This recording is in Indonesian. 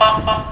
Oh.